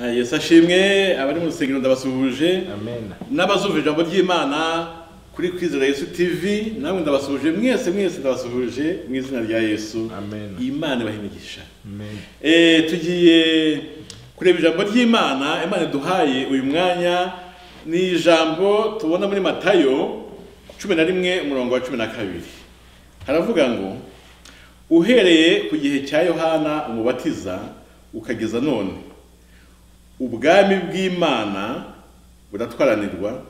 Ah, yesu ashimwe abari mu rusengero ndabasuhuje. N'abazumva ijambo ry'imana kuri kwizera yesu tv namwe ndabasuhuje mwese mwese ndabasuhuje mu izina rya yesu. Imana ibahe imigisha Eh, tugiye kureba ijambo ry'imana imana iduhaye uyu mwanya. Ni ijambo tubona muri matayo cumi na rimwe umurongo wa cumi na kabiri. Haravuga ngo uhereye ku gihe cya yohana umubatiza ukageza none. Ubwami bw'imana buratwaranirwa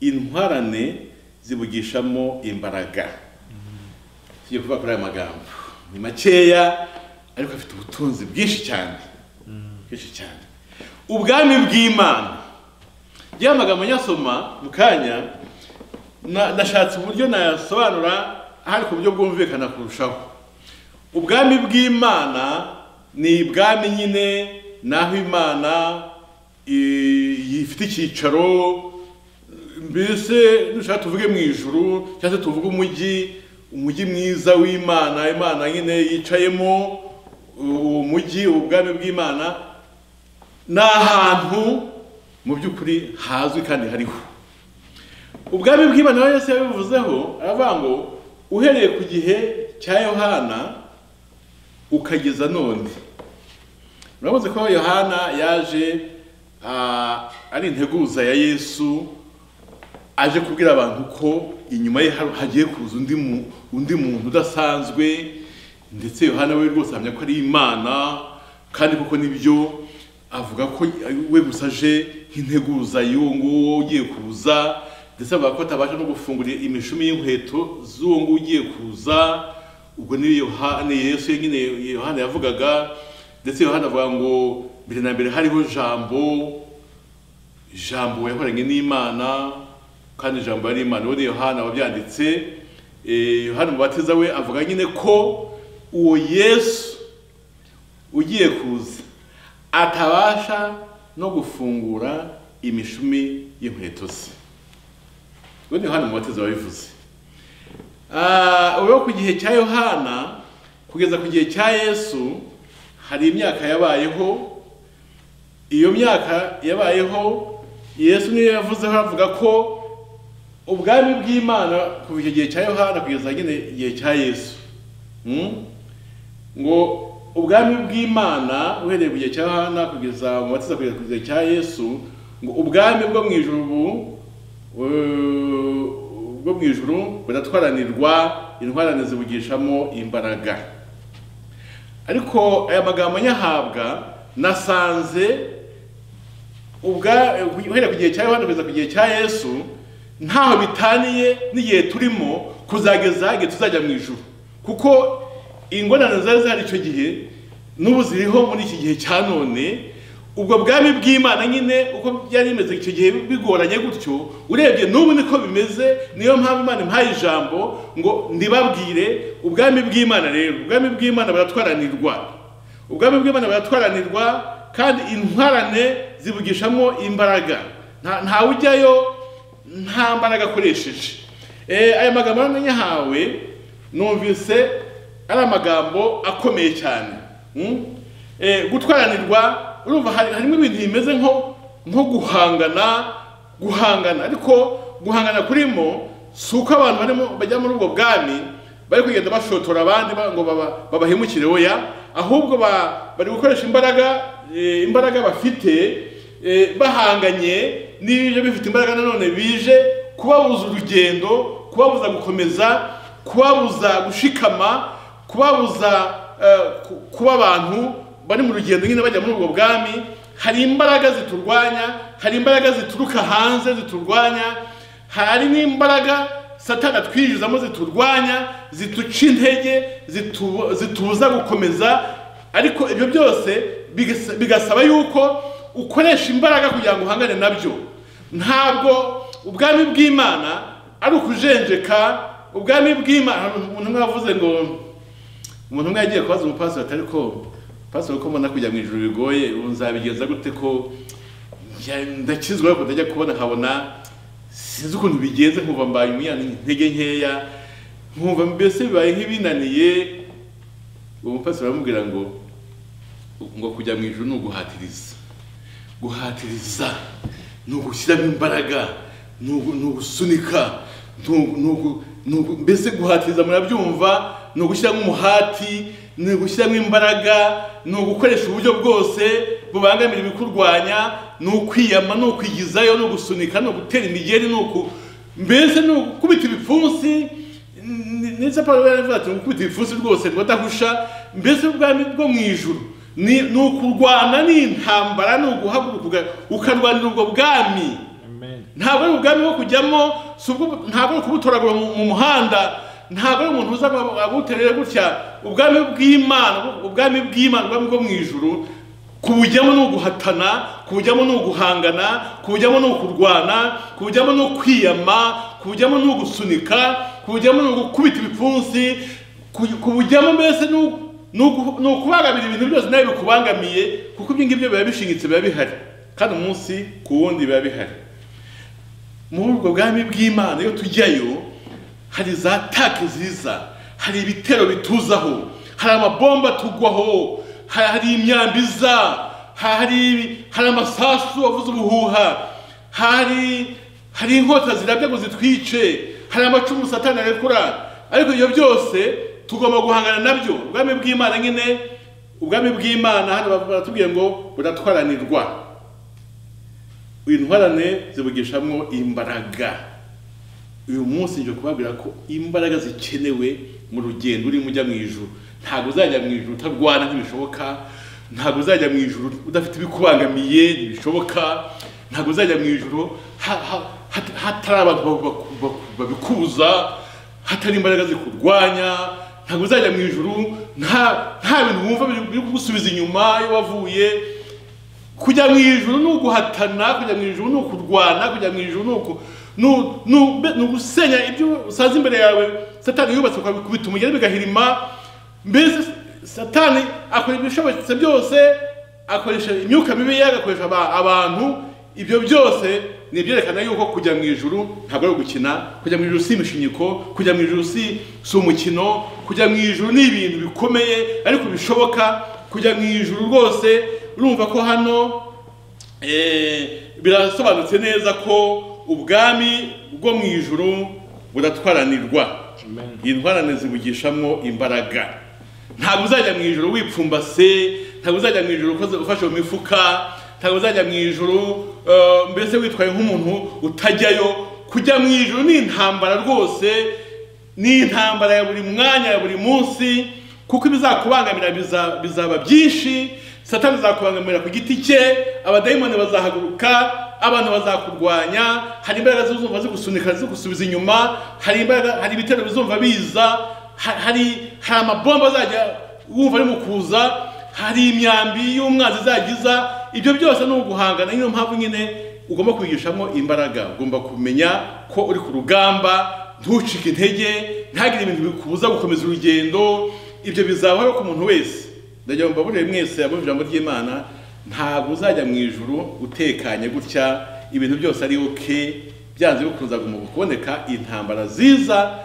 intwarane zibugishamo imbaraga. Tugiye kuvuga kuri aya magambo. Ni makeya ariko afite ubutunzi bwinshi cyane. Bwinshi cyane. Ubwami bw'imana. Ya magambo nyasoma mu kanya na- nashatse uburyo nayasobanura ahari ku buryo bwumvikana kurushaho. Ubwami bw'imana ni ibwami nyine naho imana ifite icyicaro mbese nushaka tuvuge mu ijuru cyangwa se tuvuge umujyi umujyi mwiza w'imana imana nyine yicayemo uwo mujyi ubwami bw'imana ni ahantu mu by'ukuri hazwi kandi hariho. Ubwami bw'imana rero Yesu yabivuzeho aravuga ngo uhereye ku gihe cya yohana ukageza none. Muramuzi ko yohana yaje ah, ari integuza ya yesu aje kubwira abantu ko inyuma ye hagiye kuza undi mu- undi muntu udasanzwe ndetse yohana we rwose ahamya ko ari imana kandi koko ni byo avuga ko we gusa aje nk'integuza y'uwo nguwo ugiye kuza ndetse avuga ko atabasha no gufungura imishumi y'inkweto z'uwo nguwo ugiye kuza ubwo ni yohana yesu nyine yohana yavugaga ndetse yohana avuga ngo mbere na mbere hariho jambo ijambo yahoranye n'imana kandi ijambo yari imana. Uwo ni yohana wabyanditse Eh, yohana umubatiza we avuga nyine ko uwo yesu ugiye kuza atabasha no gufungura imishumi y'inkweto ze. Uwo ni yohana umubatiza wabivuze. Ah, uwo ku gihe cya yohana kugeza ku gihe cya yesu hari imyaka yabayeho iyo myaka yabayeho yesu niyo yavuzeho avuga ko ubwami bw'imana kuva icyo gihe cya yohana kugeza nyine igihe cya yesu Hmm? ngo ubwami bw'imana uhereye ku gihe cya yohana kugeza mu batiza kugeza ku gihe cya yesu ngo ubwami bwo mu ijuru bu- eh, bwo mu ijuru buratwaranirwa intwarane zibugishamo imbaraga ariko aya magambo nyahabwa nasanze uhereye ku gihe cya yohana kugeza ku gihe cya yesu ntaho bitaniye n'igihe turimo kuzageza igihe tuzajya mu ijuru. Kuko ingorane zari zihari icyo gihe n'ubu ziriho muri iki gihe cya none ubwo bwami bw'imana nyine uko byari bimeze icyo gihe bigoranye gutyo urebye n'ubu niko bimeze niyo mpamvu imana impaye ijambo ngo ndibabwire ubwami bw'imana rero ubwami bw'imana buratwaranirwa. Ubwami bw'imana buratwaranirwa kandi intwarane zibugishamo imbaraga. Nta ntawe ujyayo nta mbaraga akoresheje. Eh, aya magambo rero nanyahawe numvise ari amagambo akomeye cyane. Mm? Eh, gutwaranirwa urumva hari- harimo ibintu bimeze nko nko guhangana guhangana. Ariko guhangana kurimo si uko abantu barimo bajya muri ubwo bwami bari kugenda bashotora abandi ba- ngo baba- babahemukire oya. Ahubwo ba- bari gukoresha imbaraga eh, imbaraga bafite eh, bahanganye n'ibyo bifite imbaraga nanone bije kubabuza urugendo kubabuza gukomeza kubabuza gushikama kubabuza eh, ku- kuba abantu bari mu rugendo nyine bajya muri ubwo bwami hari imbaraga ziturwanya hari imbaraga zituruka hanze ziturwanya hari n'imbaraga satani atwinjizamo ziturwanya zituca intege zitu- zitubuza gukomeza. Ariko ibyo byose bigasa- bigasaba yuko ukoresha imbaraga kugira ngo uhangane na byo. Ntabwo ubwami bw'imana ari ukujenjeka ubwami bw'imana umuntu umwe wavuze ngo umuntu umwe yagiye kubaza umupasiteri atari ko pasiteri ko mbona kujya mu ijoro bigoye ubu nzabigenza gute ko ndakizwa ariko ndajya kubona nkabona sinzi ukuntu bigenze nkumva mbaye umunyantege nkeya nkumva mbese bibaye nk'ibinaniye. Uwo mupasiteri aramubwira ngo ngo kujya mu ijoro ni uguhatiriza. Guhatiriza ni ugushyiramo imbaraga ni ugu- ni ugusunika ni ugu- ni ugu- ni ugu- mbese guhatiriza murabyumva ni ugushyiramo umuhati ni ugushyiramo imbaraga ni ugukoresha uburyo bwose bubangamira ibikurwanya ni ukwiyama ni ukwigizayo ni ugusunika ni ugutera imigeri ni uku mbese ni ugukubita ibipfunsi? Ndetse paul yaravuze ati gukubita ibipfunsi rwose rwadahusha. Mbese ubwami bwo mu ijuru ni ni ukurwana n'intambara ni uguhaguruka ukarwanira ubwo bwami. Ntabwo ari ubwami bwo kujyamo ntabwo ari ukubutoragura mu muhanda. Ntabwo ari umuntu uza ngo abuterere gutya ubwami bw'imana ubwami bw'imana ubwami bwo mu ijuru kubujyamo ni uguhatana kubujyamo ni uguhangana kubujyamo ni ukurwana kubujyamo ni ukwiyama kubujyamo ni ugusunika kubujyamo ni ugukubita ibipfunsi ku- kubujyamo mbese ni ukubangamira ibintu byose nawe bikubangamiye kuko ibyo ngibyo biba bishingitse biba bihari. Kandi umunsi ku wundi biba bihari. Muri ubwo bwami bw'imana iyo tujyayo hari za take ziza. Hari ibitero bituzaho. Hari amabomba tugwaho ha- hari imyambi iza. Ha- hari amasasu avuza ubuhuha. Hari hari inkota zirabya ngo zitwice. Hari amacumu satani arekura. Ariko ibyo byose tugomba guhangana na byo. Ubwami bw'imana nyine ubwami bw'imana hano baratubwiye ngo buratwaranirwa. Intwarane zibugishamo imbaraga. Uyu munsi nje kubabwira ko imbaraga zikenewe mu rugendo urimo ujya mu ijuru. Ntabwo uzajya mu ijuru utarwana ntibishoboka ntabwo uzajya mu ijuru udafite ibikubangamiye ntibishoboka ntabwo uzajya mu ijuru ha- ha- hat- hatari abantu ba- ba- ba- babikuza hatari imbaraga zikurwanya ntabwo uzajya mu ijuru nta bintu wumva biri kugusubiza inyuma iyo wavuye. Kujya mu ijuru ni uguhatana kujya mu ijuru ni ukurwana kujya mu ijuru ni uku ni- ugusenya ibyo usanze imbere yawe satani yubatse ukabikubita umugeri bigahirima mbese satani akora ibishobotse byose akoresha imyuka mibi agakoresha aba- abantu ibyo byose ni ibyerekana yuko kujya mu ijuru ntabwo ari ugukina kujya mu ijuru si imishinyiko kujya mu ijuru si si umukino kujya mu ijuru ni ibintu bikomeye ariko bishoboka kujya mu ijuru rwose urumva ko hano eh, birasobanutse neza ko ubwami bwo mu ijuru buratwaranirwa. Intwarane zibugishamo imbaraga. Ntabwo uzajya mu ijoro wipfumbase ntabwo uzajya mu ijoro ufashe mu mifuka ntabwo uzajya mu ijoro eh, mbese witwaye nk'umuntu utajyayo. Kujya mu ijoro ni intambara rwose ni intambara ya buri mwanya ya buri munsi kuko ibizakubangamira biza- bizaba byinshi. Satani azakubangamira ku giti cye abadayimoni bazahaguruka abantu bazakurwanya hari imbaraga zizumva zigusunika zigusubiza inyuma hari imbaraga hari ibitero bizumva biza ha- hari hari amabomba azajya wumva ari mu kuza hari imyambi y'umwanzi izagiza ibyo byose ni uguhangana. Niyo mpamvu nyine ugomba kwigishamo imbaraga. Ugomba kumenya ko uri ku rugamba ntucike intege ntagire ibintu bikubuza gukomeza urugendo ibyo bizabaho ku muntu wese. Ndagira ngo mbaburire mwese abumva ijambo ry'imana ntabwo uzajya mu ijuru utekanye gutya ibintu byose ari oke byanze bikunze agomba kuboneka intambara ziza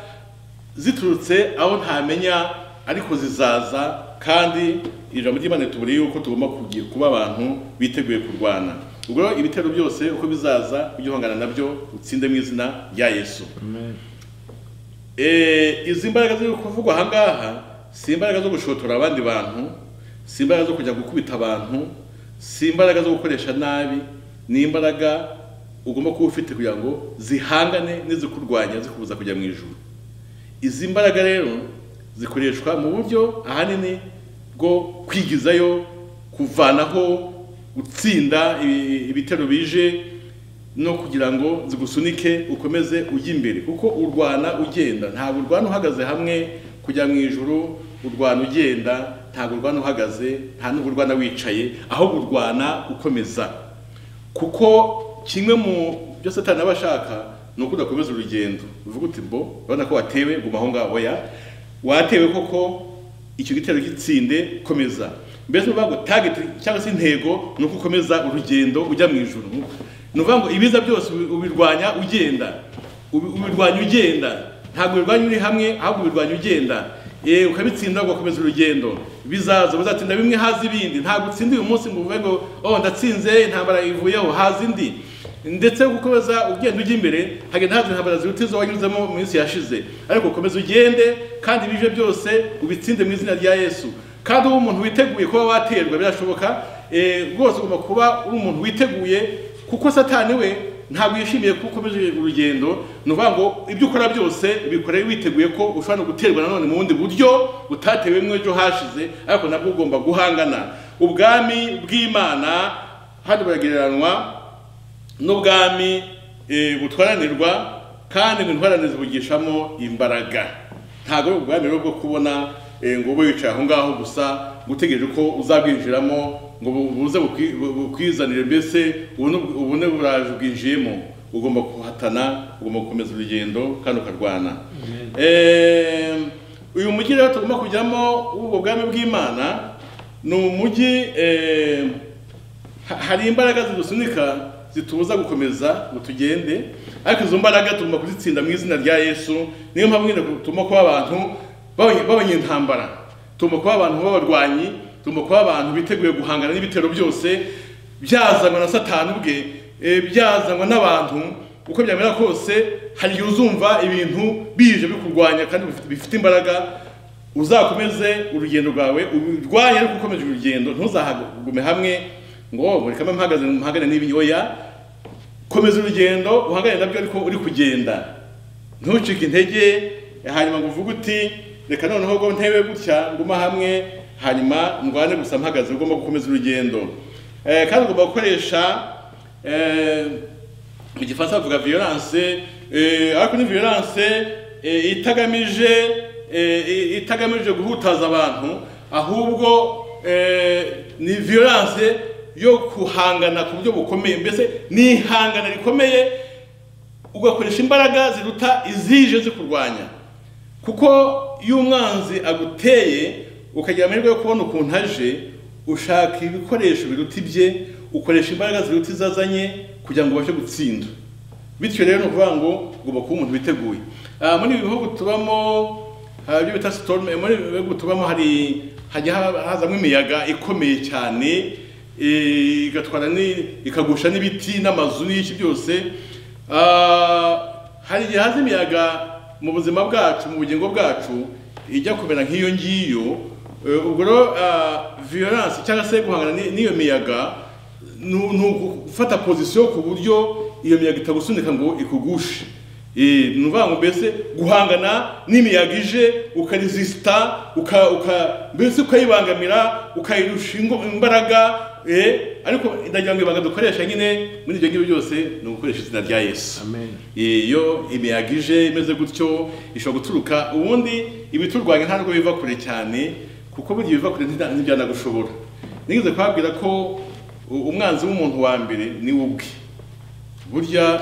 ziturutse aho ntamenya ariko zizaza. Kandi ijambo ry'imana tuburiye yuko tugomba kuba abantu biteguye kurwana. Ubwo ibitero byose uko bizaza ujye uhangana na byo utsinde mu izina rya yesu. Eh, izi mbaraga ziri kuvugwa aha ngaha si imbaraga zo gushotora abandi bantu si imbaraga zo kujya gukubita abantu si imbaraga zo gukoresha nabi ni imbaraga ugomba kuba ufite kugira ngo zihangane n'izikurwanya zikubuza kujya mu ijuru. Izi mbaraga rero zikoreshwa mu buryo ahanini bwo kwigizayo kuvanaho gutsinda ibi- ibitero bije no kugira ngo zigusunike ukomeze ujye imbere. Kuko urwana ugenda. Ntabwo urwana uhagaze hamwe kujya mu ijuru urwana ugenda ntabwo urwana uhagaze nta n'ubwo urwana wicaye ahubwo urwana ukomeza kuko kimwe mu byo satani aba ashaka ni uko udakomeza urugendo. Uvuga uti mbo urabona ko watewe guma aho ngaho ya watewe koko icyo gitero gitsinde komeza. Mbese ni ukuvuga ngo target cyangwa se intego ni uko ukomeza urugendo ujya mu ijuru. Ni ukuvuga ngo ibiza byose ubi- ubirwanya ugenda. Ubi- ubirwanya ugenda. Ntabwo ubirwanya uri hamwe ahubwo ubirwanya ugenda. Eh, ukabitsinda ugakomeza urugendo. Bizaza bizatinda bimwe haza ibindi. Ntabwo utsinda uyu munsi ngo uvuge ngo oh ndatsinze intambara ivuyeho haza indi. Ndetse gukomeza ugenda ujya imbere hagenda haza intambara ziruta izo wanyuzemo mu minsi yashize. Ariko ukomeza ugende kandi ibije byose ubitsinde mu izina rya yesu. Kandi uba umuntu witeguye kuba waterwa birashoboka eh, rwose ugomba kuba uri umuntu witeguye kuko satani we ntabwo yishimiye ko ukomeje urugendo ni ukuvuga ngo ibyo ukora byose bikoreye witeguye ko ushobora guterwa nanone mu bundi buryo butatewemo ejo hashize ariko nabwo ugomba guhangana. Ubwami bw'imana hano buragereranywa n'ubwami eh, butwaranirwa kandi ngo intwarane zibugishamo imbaraga. Ntabwo ari ubwami bwo kubona eh, ngo ube wicaye aho ngaho gusa gutegereje ko uzabwinjiramo ngo bu- buze bukwi- bu- bukwizanire mbese ubone ubone buraje bwinjiyemo ugomba kuhatana ugomba gukomeza urugendo kandi ukarwana. Uyu mujyi rero tugomba kujyamo w'ubwo bwami bw'imana. Ni umujyi ha- hari imbaraga zidusunika zitubuza gukomeza ngo tugende ariko izo mbaraga tugomba kuzitsinda mu izina rya yesu. Niyo mpamvu nyine tugomba kuba abantu b'abanye- b'abanyentambara. Tugomba kuba abantu b'abarwanyi tugomba kuba abantu biteguye guhangana n'ibitero byose byazanwa na satani ubwe eh, byazanwa n'abantu uko byamera kose hari igihe uzumva ibintu bije bikurwanya kandi bifite- imbaraga uzakomeze urugendo rwawe urwanye ariko ukomeje urugendo ntuzahagume hamwe ngo reka mbe mpagaze mpagane n'ibi oya komeza urugendo uhangane na byo ariko uri kugenda. Ntucike intege hanyuma ngo uvuge uti reka noneho ngo ntebe gutya nguma hamwe hanyuma ndwane gusa mpagaze ugomba gukomeza urugendo. Eh, kandi ugomba gukoresha eh, mu gifaransa bavuga violence eh, ariko ni eh, itagamije itagamije guhutaza abantu ahubwo ni violence yo guhangana ku buryo bukomeye. Mbese ni ihangana rikomeye ugakoresha imbaraga ziruta izije zikurwanya. Kuko iyo umwanzi aguteye ukagira amahirwe yo kubona ukuntu aje ushaka ibikoresho biruta ibye ukoresha imbaraga ziruta izo azanye kugira ngo ubashe gutsinda. Bityo rero ni ukuvuga ngo ugomba kuba umuntu witeguye. Ah, muri ibi bihugu tubamo hari ibyo bita storm muri ibi bihugu tubamo hari hajya ha- hazamo imiyaga ikomeye cyane eh, igatwara ikagusha n'ibiti n'amazu n'iki byose. Ah, hari igihe haza imiyaga mu buzima bwacu mu bugingo bwacu ijya kumera nk'iyo ngiyo Eh, ubwo rero ah, violence cyangwa se guhangana ni- n'iyo miyaga ni ugufata pozisiyo ku buryo iyo miyaga itagusunika ngo ikugushe. Ni ukuvuga ngo mbese guhangana n'imiyaga ije ukarizisita uka, uka, mbese ukayibangamira ukayirusha imbaraga eh, ariko ndagira ngo ibanga dukoresha nyine muri ibyo ngibyo byose ni ugukoresha izina rya yesu. Amen. Iyo imiyaga ije imeze gutyo ishobora guturuka ubundi ibiturwanya ntabwo biva kure cyane kuko burya ibiva kure ntibya- ntibyanagushobora nigeze kubabwira ko umwanzi w'umuntu wa mbere ni we ubwe. Burya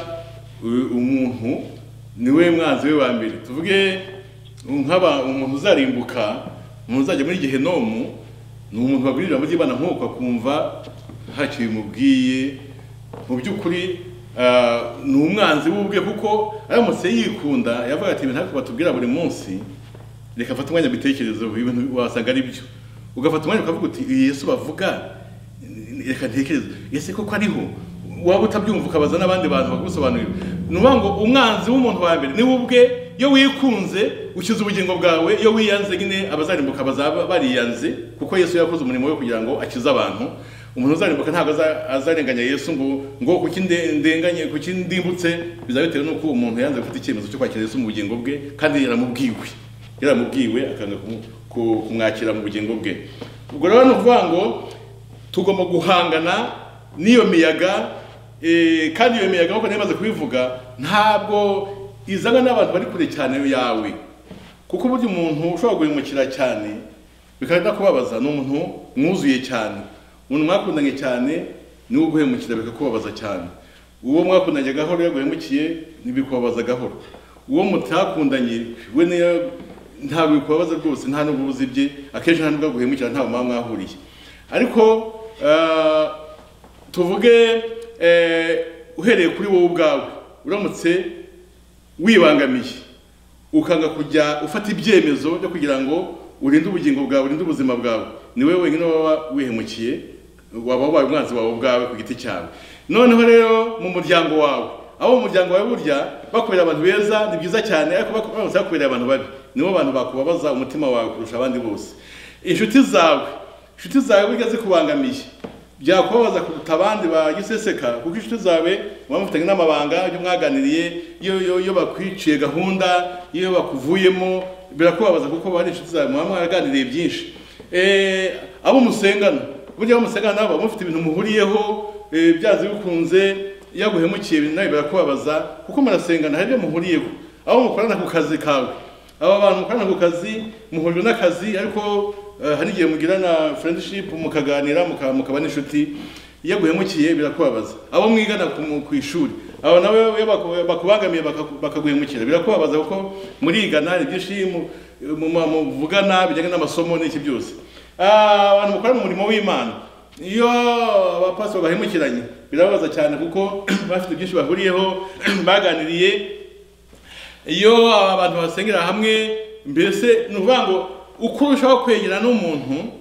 umuntu ni we mwanzi we wa mbere. Tuvuge nk'aba umuntu uzarimbuka umuntu uzajya muri gehenomu ni umuntu wagurira ijambo ry'imana nk'uko akumva ntacyo bimubwiye mu by'ukuri ah, ni umwanzi w'ubwe kuko aramutse yikunda yavuga ati ibintu batubwira buri munsi. Reka fata umwanya mbitekerezeho ibintu wasanga ari byo. Ugafata umwanya ukavuga uti "Iyi yesu bavuga. Reka ntekereze. Ese koko ariho? Waba utabyumva ukabaza n'abandi bantu bakagusobanurira ni ukuvuga ngo umwanzi w'umuntu wa mbere ni we ubwe iyo wikunze ukiza ubugingo bwawe iyo wiyanze nyine abazarimbuka bazaba bariyanze kuko yesu yakoze umurimo we kugira ngo akize abantu. Umuntu uzarimbuka ntabwo aza- azarenganya yesu ngo ngo kuki nde- ndenganye kuki ndimbutse? Bizaba bitewe n'uko umuntu yanze gufata icyemezo cyo kwakira yesu mu bugingo bwe kandi yaramubwiwe. Yaramubwiwe akanga kumwakira mu bugingo bwe. Ubwo rero ni ukuvuga ngo tugomba guhangana n'iyo miyaga kandi iyo miyaga nk'uko namaze kubivuga ntabwo izanwa n'abantu bari kure cyane yawe. Kuko burya umuntu ushobora guhemukira cyane bikaba kubabaza ni umuntu mwuzuye cyane. Umuntu mwakundanye cyane ni we uguhemukira bikakubabaza cyane. Uwo mwakundanye gahoro iyo aguhemukiye ntibikubabaza gahoro. Uwo mutakundanye we niyo ntabwo bikubabaza rwose nta n'ubwo ubuzi bye akenshi nta n'ubwo aguhemukira ntawe muba mwahuriye ariko ah, tuvuge eh, uhereye kuri wowe ubwawe uramutse wibangamiye ukanga kujya ufata ibyemezo byo kugira ngo urinde ubugingo bwawe urinde ubuzima bwawe. Ni wowe wenyine waba wihemukiye waba wabaye umwanzi wawe ubwawe ku giti cyawe. Noneho rero mu muryango wawe abo mu muryango wawe burya bakorera abantu beza ni byiza cyane ariko baramutse bakorera abantu babi. Nibo bantu bakubabaza umutima wawe kurusha abandi bose. Inshuti zawe inshuti zawe burya zikubangamiye byakubabaza kuruta abandi ba giseseka kuko inshuti zawe muba mufitanye n'amabanga ibyo mwaganiriye iyo iyo iyo bakwiciye gahunda iyo bakuvuyemo birakubabaza kuko bari inshuti zawe muba mwaraganiriye byinshi. Eh, abo musengana burya abo musengana nabo mufite ibintu muhuriyeho eh, byanze bikunze iyo aguhemukiye nawe birakubabaza kuko murasengana hari ibyo muhuriyeho. Abo mukorana ku kazi kawe aba bantu mukorana ku kazi muhurira n'akazi ariko hari igihe mugirana friendship mukaganira muka- mukaba n'inshuti iyo aguhemukiye birakubabaza abo mwigana ku ishuri abo nawe iyo baku- bakubangamiye bakaguhemukira birakubabaza kuko murigana hari byinshi mu- mu- mu- muvugana bijyanye n'amasomo n'iki byose. Ah, abantu mukora mu murimo w'imana. Iyo abapasiteri bahemukiranye birababaza cyane kuko bafite byinshi bahuriyeho baganiriye. Iyo abantu basengera hamwe mbese ni ukuvuga ngo uko urushaho kwegera n'umuntu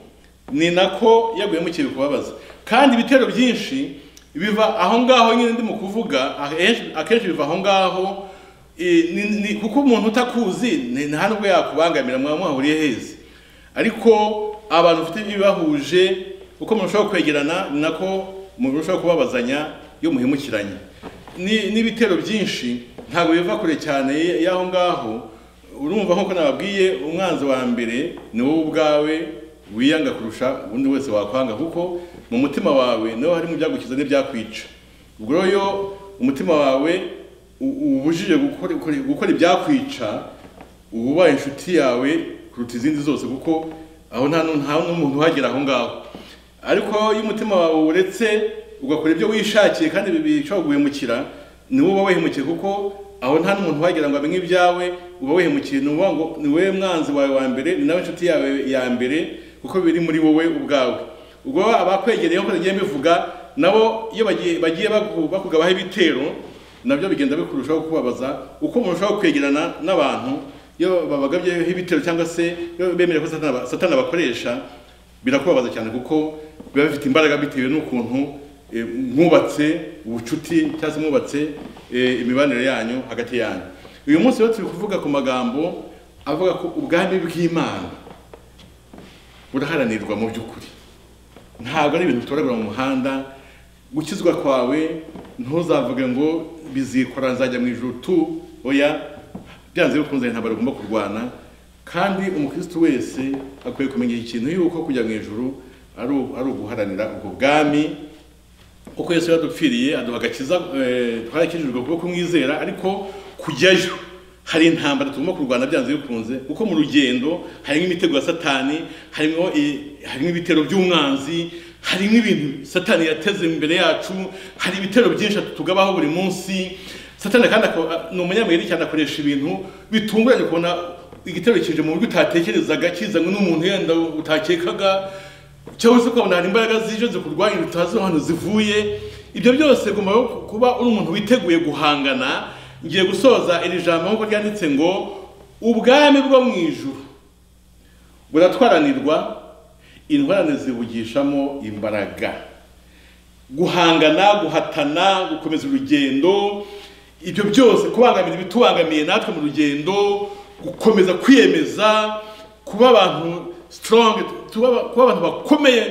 ni nako yaguhemukiye bikubabaza kandi ibitero byinshi biva aho ngaho nyine ndi mu kuvuga akenshi- biva aho ngaho kuko umuntu utakuzi nta nubwo yakubangamira mwaba mwahuriye heza. Ariko abantu bafite ibibahuje uko murushaho kwegerana ni nako murushaho kubabazanya iyo muhemukiranye. Ni- n'ibitero byinshi ntabwo biva kure cyane y'aho ngaho urumva nk'uko nababwiye umwanzi wa mbere ni wowe ubwawe wiyanga kurusha undi wese wakwanga kuko mu mutima wawe ni ho harimo ibyagukiza n'ibyakwica ubwo rero umutima wawe u- uwubujije gukora ibyakwica uba ubaye inshuti yawe kuruta izindi zose kuko aho nta nu- nta n'umuntu uhagera aho ngaho. Ariko iyo umutima wawe uretse ugakora ibyo wishakiye kandi bishobora guhemukira ni wowe uba wihemukiye kuko aho nta n'umuntu uhagera ngo amenye ibyawe uba wihemukiye ni ukuvuga ngo ni wowe mwanzi wawe wa mbere ni nawe inshuti yawe ya mbere kuko biri muri wowe ubwawe. Ubwo abakwegereye nk'uko nagiye mbivuga nabo iyo bagiye bagiye baku- bakugabaho ibitero na byo bigenda bikurushaho kubabaza uko murushaho kwegerana n'abantu. Iyo babagabyeho ibitero cyangwa se iyo bemera ko satani abakoresha birakubabaza cyane kuko biba bifite imbaraga bitewe n'ukuntu eh, mwubatse ubucuti cyangwa se mwubatse imibanire yanyu hagati yanyu. Uyu munsi rero turi kuvuga ku magambo avuga ko ubwami bw'imana buraharanirwa mu by'ukuri. Ntabwo ari ibintu bitoragura mu muhanda gukizwa kwawe ntuzavuge ngo bizikora nzajya mu ijuru tu oya byanze bikunze ntabwo agomba kurwana. Kandi umukristo wese akwiye kumenya ikintu yuko kujya mu u- ari uguharanira ubwo bwami kuko yesu yadupfiriye aduha agakiza eh, twarakijijwe kubwo kumwizera ariko kujyayo. Hari intambara tugomba kurwana byanze bikunze kuko mu rugendo harimo imitego ya satani harimo harimo ibitero by'umwanzi harimo ibintu satani yateze imbere yacu hari ibitero byinshi tugabaho buri munsi. Satani kandi ni umunyamwere cyane akoresha ibintu bitunguranye kubona igitero kije mu buryo utatekerezaga kizanywe n'umuntu yenda utakekaga cyangwa se ukabona imbaraga zije zikurwanya utazi ahantu zivuye ibyo byose ugomba kuba uri umuntu witeguye guhangana. Ngiye gusoza iri jambo nk'uko ryanditse ngo ubwami bwo mu ijuru buratwaranirwa intwarane zibugishamo imbaraga. Guhangana guhatana gukomeza urugendo ibyo byose kubangamira ibitubangamiye natwe mu rugendo gukomeza kwiyemeza kuba abantu tuba- kuba abantu bakomeye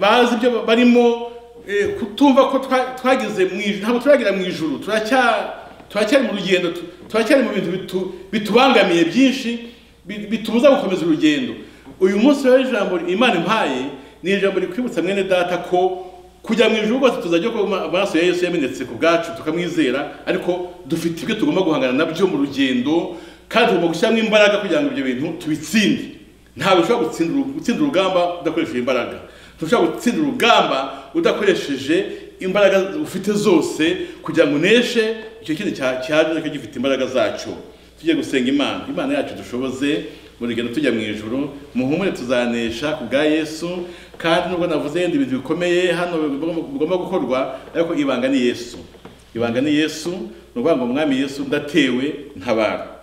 bazi ibyo barimo eh, kutumva ko twa- twageze mu ijuru ntabwo turagera mu turacya- turacyari mu rugendo tu- turacyari mu bintu bitu- bitubangamiye byinshi bi- bitubuza gukomeza urugendo. Uyu munsi rero ijambo imana impaye ni ijambo rikwibutsa mwene data ko kujya mu ijuru rwose tuzajya ko amaraso ya yesu yamenetse ku bwacu tukamwizera ariko dufite ibyo tugomba guhangana na byo mu rugendo kandi tugomba gushyiramo imbaraga kugira ngo ibyo bintu tubitsinde. Ntabwo ushobora gutsinda uru- gutsinda urugamba udakoresheje imbaraga. Ntushobora gutsinda urugamba udakoresheje imbaraga ufite zose kugira ngo uneshe icyo cya- cyaje na cyo gifite imbaraga zacyo. Tujye gusenga imana. Imana yacu dushoboze mu rugendo tujya mu ijuru muhumure tuzanesha ku bwa yesu kandi nubwo navuze yenda ibintu bikomeye hano bigomba gukorwa ariko ibanga ni yesu. Ibanga ni yesu ni ukuvuga ngo mwami yesu ndatewe ntabara.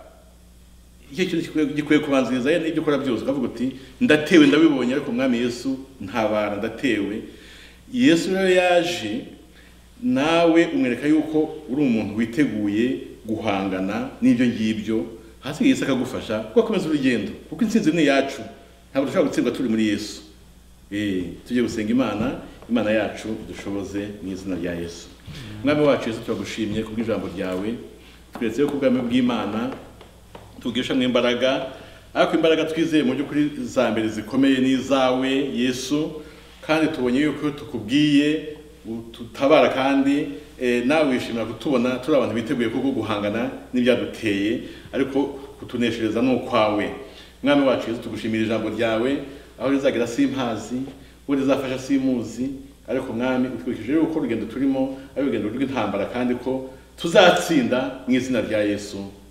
Icyo kintu gikwiye- kubanziriza ye n'ibyo ukora byose. Ukavuga uti ndatewe ndabibonye ariko umwami yesu ntabara ndatewe. Yesu rero yaje nawe umwereka yuko uri umuntu witeguye guhangana n'ibyo ngibyo. Hasi Yesu akagufasha ugakomeza urugendo kuko insinzi ni iyacu ntabwo dushobora gutsindwa turi muri Yesu. Eh, tujye gusenga imana imana yacu dushoboze mu izina rya yesu. Mwami wacu yesu turagushimye kubw'ijambo ryawe. Tweretse yuko ubwami bw'imana tubwishamwo imbaraga ariko imbaraga twizeye mu by'ukuri za mbere zikomeye ni izawe yesu kandi tubonye yuko tukubwiye tutabara kandi eh, nawe wishimira kutubona turi abantu biteguye kuko guhangana n'ibyaduteye ariko kutuneshereza ni ukwawe. Mwami wacu yesu tugushimira ijambo ryawe aho rizagera simpazi uwo rizafasha simuzi ariko mwami utwikije yuko urugendo turimo ari urugendo rw'intambara kandi ko tuzatsinda mu izina rya yesu.